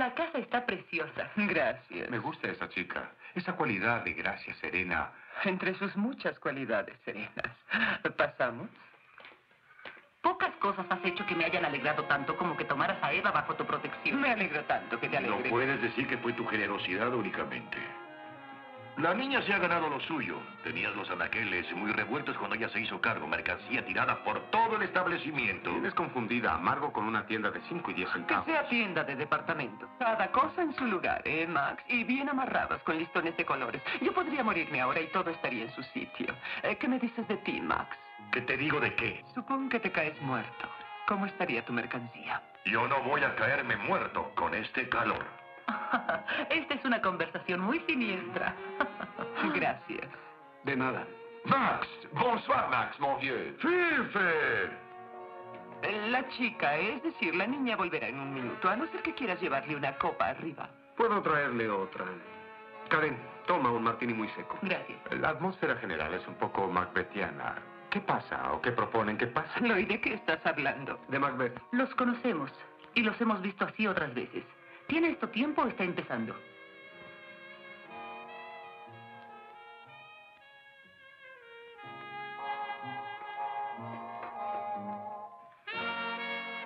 La casa está preciosa. Gracias. Me gusta esa chica. Esa cualidad de gracia serena. Entre sus muchas cualidades serenas. ¿Pasamos? Pocas cosas has hecho que me hayan alegrado tanto como que tomaras a Eva bajo tu protección. Me alegro tanto que te alegre. No puedes decir que fue tu generosidad únicamente. La niña se ha ganado lo suyo. Tenías los anaqueles muy revueltos cuando ella se hizo cargo. Mercancía tirada por todo el establecimiento. Tienes confundida a Margo con una tienda de 5 y 10 Que centavos. sea tienda de departamento. Cada cosa en su lugar, ¿eh, Max? Y bien amarradas con listones de colores. Yo podría morirme ahora y todo estaría en su sitio. Eh, ¿Qué me dices de ti, Max? ¿Qué te digo de qué? Supongo que te caes muerto. ¿Cómo estaría tu mercancía? Yo no voy a caerme muerto con este calor. Esta es una conversación muy siniestra. Gracias. De nada. Max Bonsoir, Max, mon vieux. ¡Fife! La chica, es decir, la niña volverá en un minuto, a no ser que quieras llevarle una copa arriba. Puedo traerle otra. Karen, toma un martini muy seco. Gracias. La atmósfera general es un poco macbethiana. ¿Qué pasa o qué proponen que pase? Lloyd, ¿de qué estás hablando? De Macbeth. Los conocemos y los hemos visto así otras veces. ¿Tiene esto tiempo o está empezando?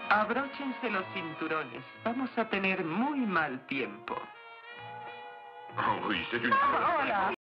Abróchense los cinturones. Vamos a tener muy mal tiempo. Oh,